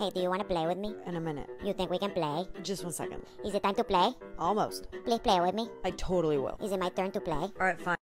Hey, do you want to play with me? In a minute. You think we can play? Just one second. Is it time to play? Almost. Please play with me. I totally will. Is it my turn to play? All right, fine.